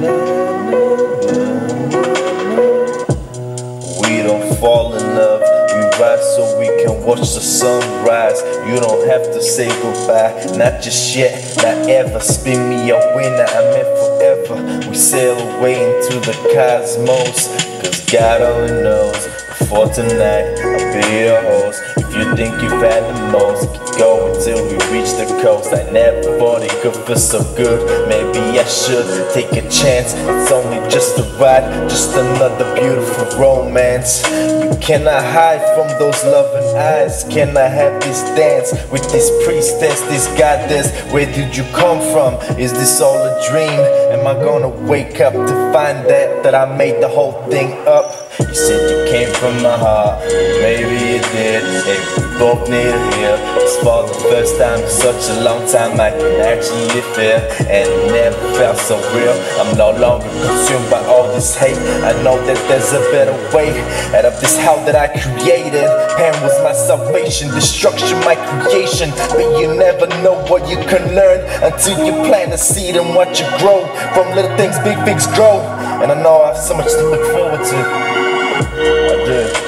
We don't fall in love, we rise so we can watch the sunrise. You don't have to say goodbye, not just yet, not ever. Spin me a winner, I'm in forever. We sail away into the cosmos, cause God only knows. Before tonight, I'll be think you've had the most, keep going till we reach the coast. I never thought it could feel so good. Maybe I should take a chance. It's only just a ride, just another beautiful romance. You cannot hide from those loving eyes. Can I have this dance with this priestess, this goddess? Where did you come from? Is this all a dream? Am I gonna wake up to find that that I made the whole thing up? You said you came from my heart, maybe you did. Both need to heal. It's for the first time in such a long time I can actually feel, and it never felt so real. I'm no longer consumed by all this hate. I know that there's a better way out of this hell that I created. Pain was my salvation, destruction my creation. But you never know what you can learn until you plant a seed and watch it grow. From little things, big things grow. And I know I have so much to look forward to. I do.